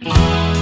Mm-hmm.